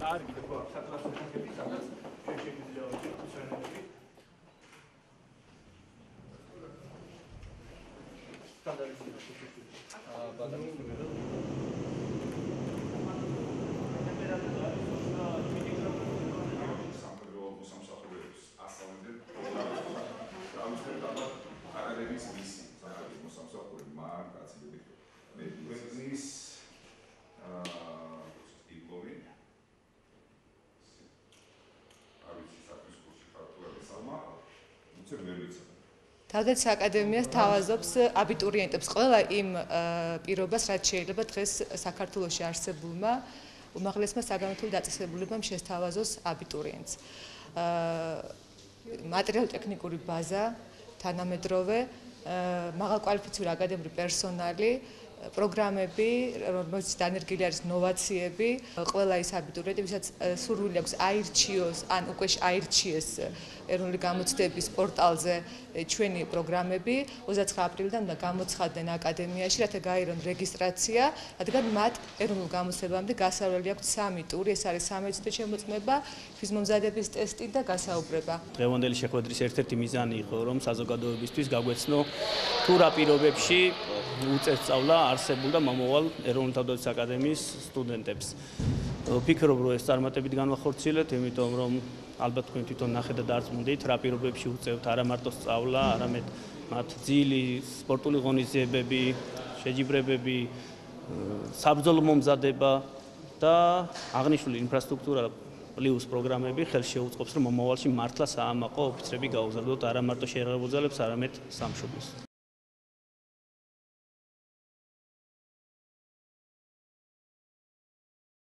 კარგი ხო საკლასო ხასიათი სადაც ჩვენ შეგვიძლია ვაჭიროთ უცხოენებში სტანდარტიზაცია აა ბატონო უცებ ვერ ვიცი. თავდაცვის აკადემიას თავაზობს აბიტურიენტებს ყველა იმ პირობას, რაც შეიძლება დღეს საქართველოში არსებულმა უმაღლესმა საგანმანათლებლო დაწესებულებამ შესთავაზოს აბიტურიენტს. აა მატერიალურ-ტექნიკური ბაზა, თანამედროვე, მაღალკვალიფიციური აკადემიური პერსონალი, პროგრამები, რომელიც დანერგილი არის ნოვაციები, ყველა ის აბიტურიენტი, ვისაც სურვილი აქვს აირჩიოს, ან უკვე აირჩიეს ეროვნული გამოცდების პორტალზე ჩვენი პროგრამები. 29 აპრილიდან უნდა გამოცხადდნენ აკადემიაში, რათა გაირონ რეგისტრაცია, რადგან მათ ეროვნულ გამოცდებამდე გასავლელი აქვს 3 ტური, ეს არის სამედიცინო შემოწმება, ფიზმომზადების ტესტი და გასაუბრება. დღევანდელი შეხვედრის ერთ-ერთი მიზანი იყო, რომ საზოგადოებისთვის გაგვეცნო თუ რა პირობებში უწესწავლა არსებულ და მომავალ ეროვნული თავდაცვის აკადემიის სტუდენტებს. ვფიქრობ, რომ ეს წარმატებით განვახორციელებთ, იმიტომ რომ ალბათ თქვენ თვითონ ნახეთ და დარწმუნდით, რა პირობებში უწევთ არა მარტო სწავლა, არამედ მათ ძილი სპორტული ღონისძიებები, შეჯიბრებები, საბრძოლო მომზადება და აღნიშნული ინფრასტრუქტურა პლუს პროგრამები ხელს შეუწყობს, რომ მომავალში მართლა საამაყო ოფიცრები გაუზარდოთ არა მარტო შეერაღებულ ძალებს, არამედ სამშობლოს.